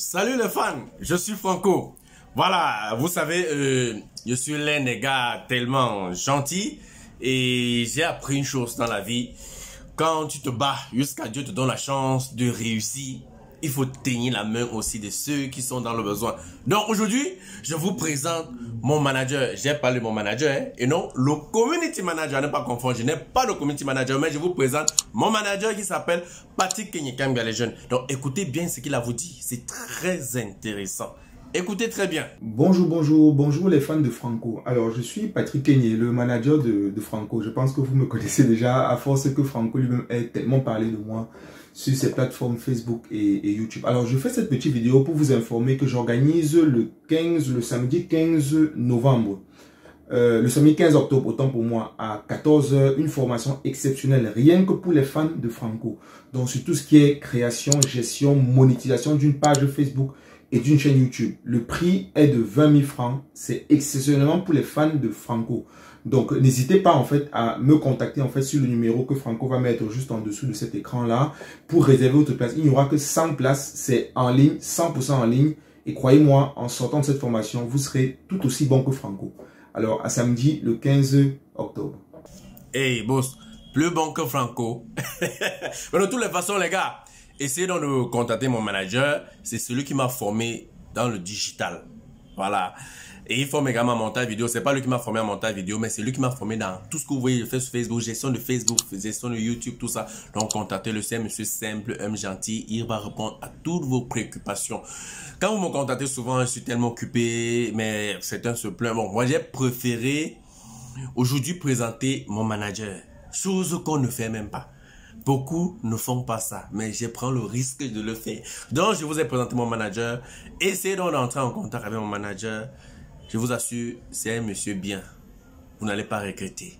Salut les fans, je suis Franco. Voilà, vous savez, euh, je suis l'un des gars tellement gentil et j'ai appris une chose dans la vie. Quand tu te bats jusqu'à Dieu te donne la chance de réussir, il faut tenir la main aussi de ceux qui sont dans le besoin. Donc aujourd'hui, je vous présente mon manager. J'ai parlé de mon manager hein, et non le community manager. Ne pas confondre, je n'ai pas de community manager, mais je vous présente mon manager qui s'appelle Patrick Kenyekam jeunes. Donc écoutez bien ce qu'il a vous dit. C'est très intéressant. Écoutez très bien. Bonjour, bonjour, bonjour les fans de Franco. Alors, je suis Patrick Kenyé, le manager de, Franco. Je pense que vous me connaissez déjà, à force que Franco lui-même ait tellement parlé de moi sur ses plateformes Facebook et, YouTube. Alors, je fais cette petite vidéo pour vous informer que j'organise le 15, le samedi 15 novembre, euh, le samedi 15 octobre, autant pour moi, à 14h, une formation exceptionnelle, rien que pour les fans de Franco. Donc, sur tout ce qui est création, gestion, monétisation d'une page Facebook, et d'une chaîne YouTube. Le prix est de 20 000 francs. C'est exceptionnellement pour les fans de Franco. Donc, n'hésitez pas en fait à me contacter en fait sur le numéro que Franco va mettre juste en dessous de cet écran là pour réserver votre place. Il n'y aura que 100 places. C'est en ligne, 100% en ligne. Et croyez-moi, en sortant de cette formation, vous serez tout aussi bon que Franco. Alors, à samedi, le 15 octobre. Hey, boss, plus bon que Franco. Mais de toutes les façons, les gars, essayez donc de contacter mon manager. C'est celui qui m'a formé dans le digital. Voilà. Et il forme également en montage vidéo. C'est pas lui qui m'a formé en montage vidéo, mais c'est lui qui m'a formé dans tout ce que vous voyez faire sur Facebook, gestion de Facebook, gestion de YouTube, tout ça. Donc, contactez-le, c'est monsieur simple, homme gentil. Il va répondre à toutes vos préoccupations. Quand vous me contactez souvent, je suis tellement occupé, mais c'est un se plaint. Bon, moi, j'ai préféré aujourd'hui présenter mon manager. Chose qu'on ne fait même pas. Beaucoup ne font pas ça, mais je prends le risque de le faire. Donc, je vous ai présenté mon manager. Essayez donc d'entrer en contact avec mon manager. Je vous assure, c'est un monsieur bien. Vous n'allez pas regretter.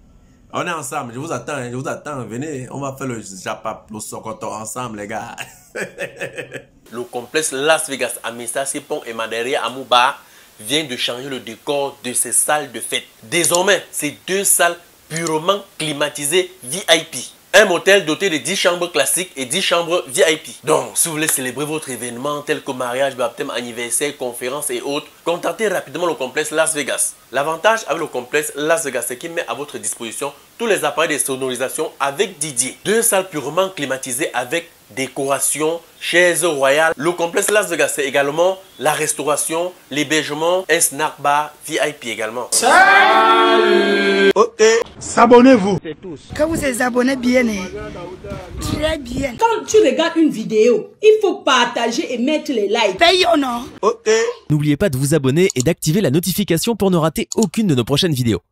On est ensemble, je vous attends, je vous attends. Venez, on va faire le Japap, le Sokoto ensemble, les gars. le complexe Las Vegas à Pont et Maderia à vient de changer le décor de ses salles de fête. Désormais, ces deux salles purement climatisées VIP. Un motel doté de 10 chambres classiques et 10 chambres VIP. Donc, si vous voulez célébrer votre événement tel que mariage, baptême, anniversaire, conférence et autres, contactez rapidement le complexe Las Vegas. L'avantage avec le complexe Las Vegas, c'est qu'il met à votre disposition tous les appareils de sonorisation avec Didier. Deux salles purement climatisées avec décoration, chaises royales. Le complexe Las Vegas, c'est également la restauration, l'hébergement, un snack bar VIP également. Salut Ok. S'abonnez-vous. Quand vous êtes abonné bien, hein. très bien. Quand tu regardes une vidéo, il faut partager et mettre les likes. Paye ou non Ok. N'oubliez pas de vous abonner et d'activer la notification pour ne rater aucune de nos prochaines vidéos.